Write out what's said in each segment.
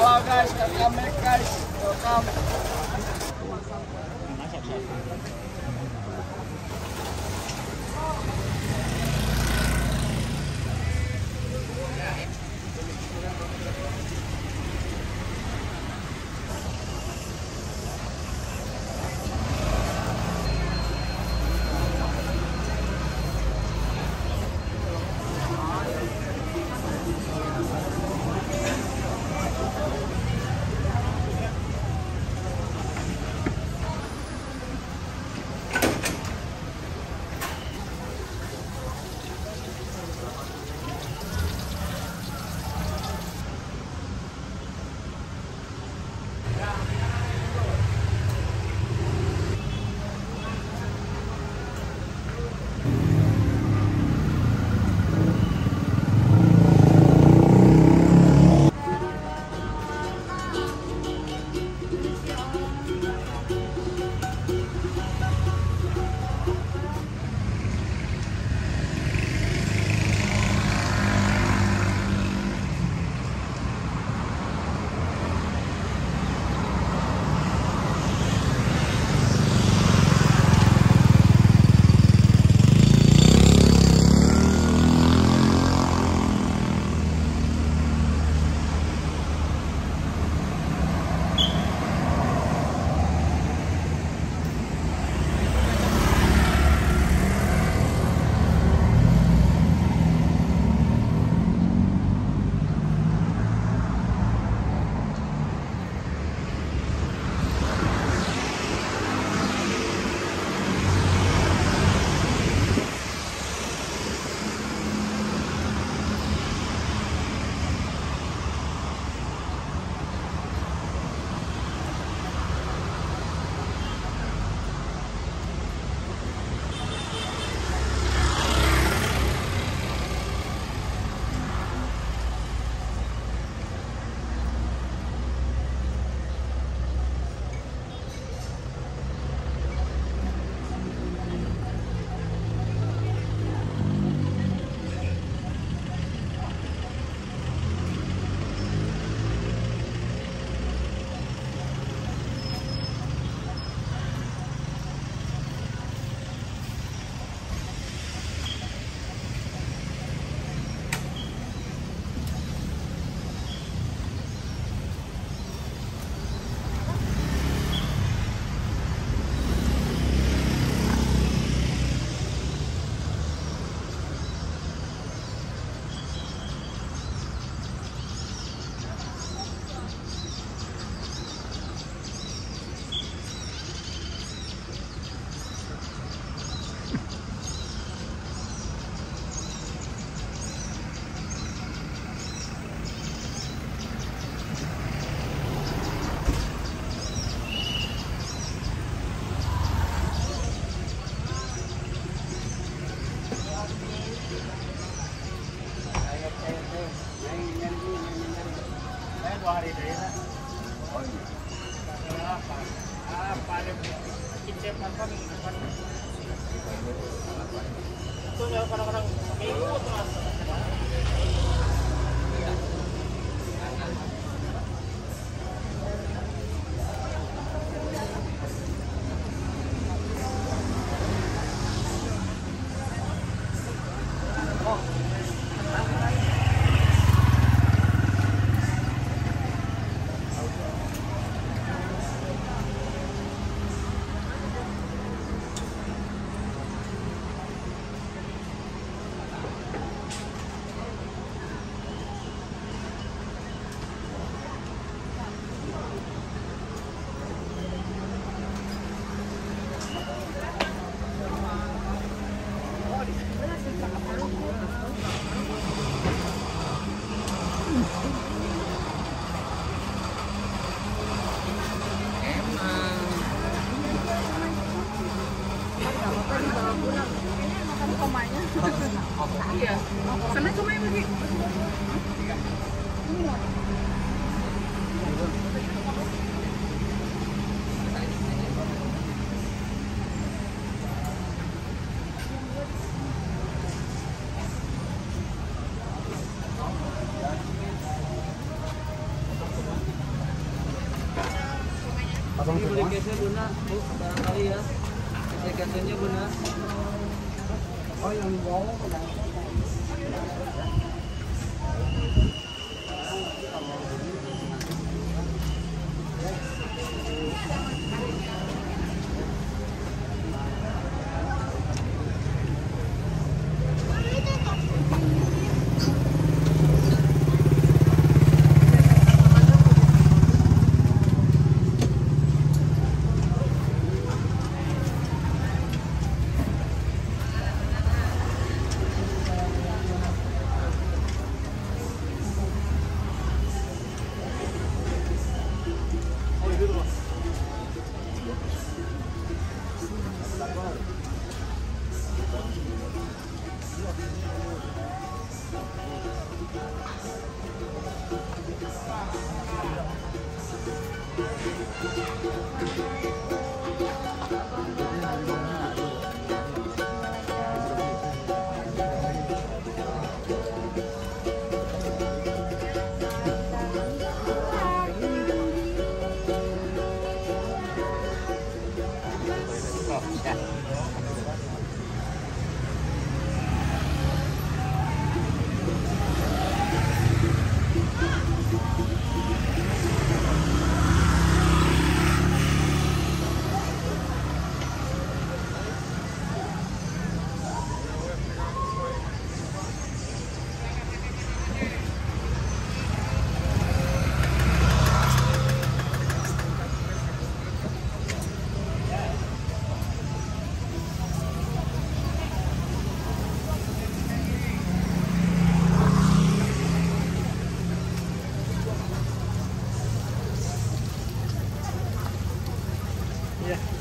Halo guys, welcome back guys. Welcome. Ito na, parang-parang may ikot na. Ah. Iya. Sana bagi. Ini Bunda, Bu, barangkali ya. Bunda. Oh yang bawah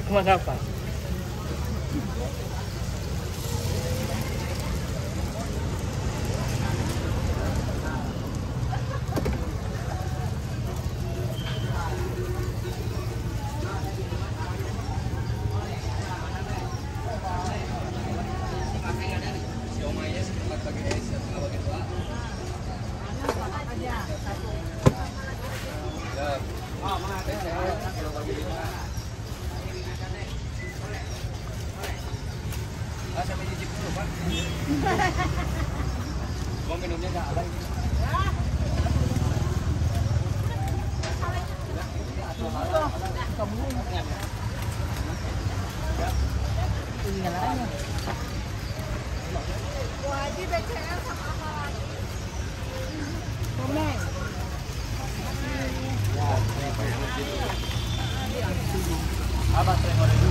Ya, saya ke mana Apa tengok dulu?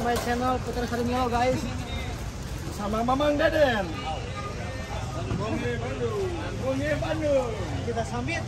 to channel Putra Sarimilo guys. Sama Mamang Deden Bandung. Bandung. Kita sambit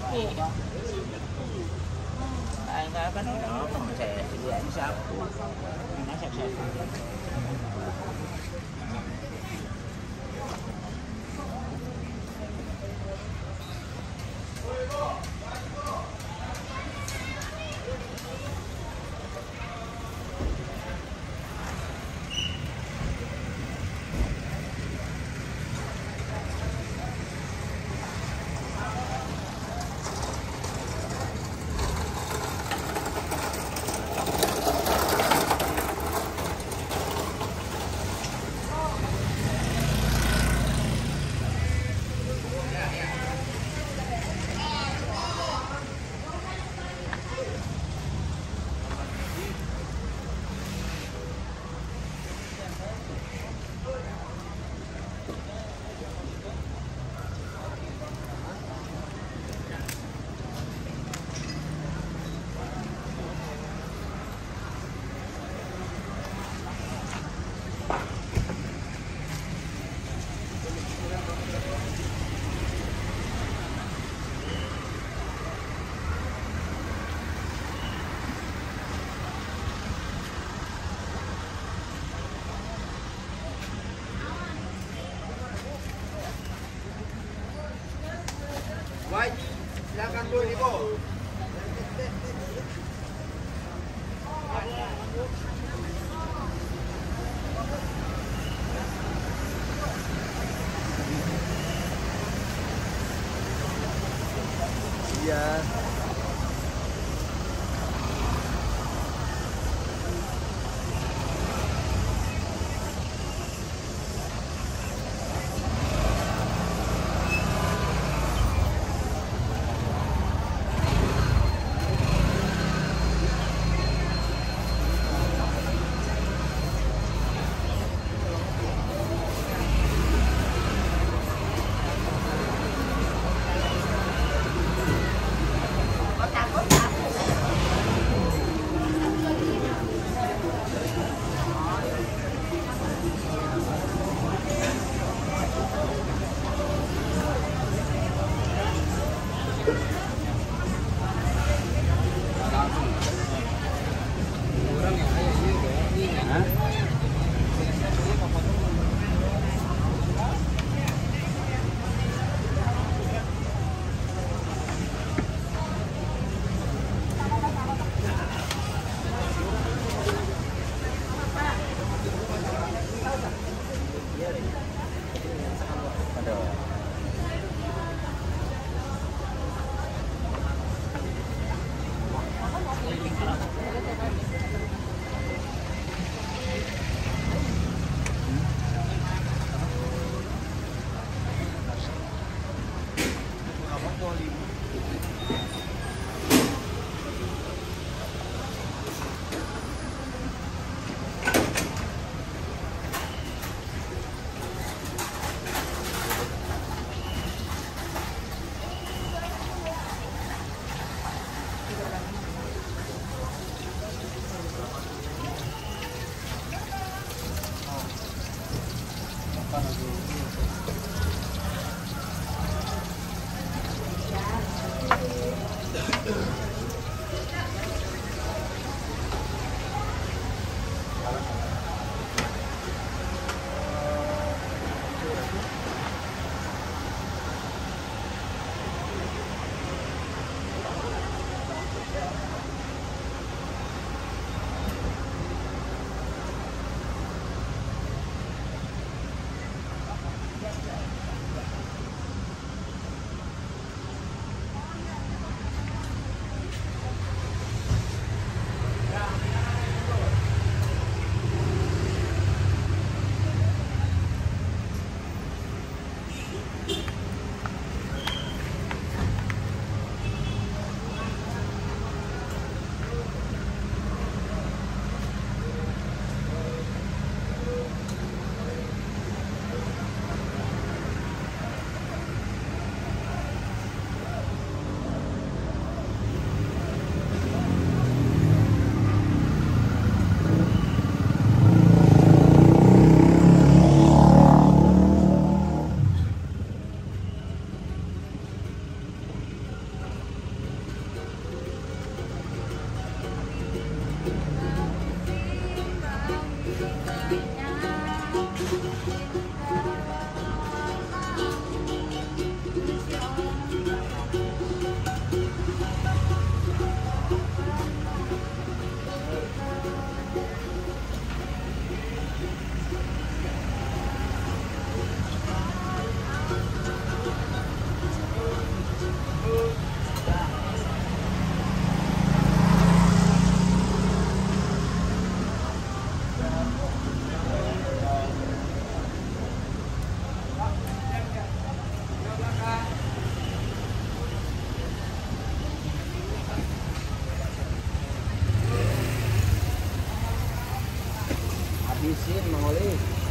Isin, Mangolis.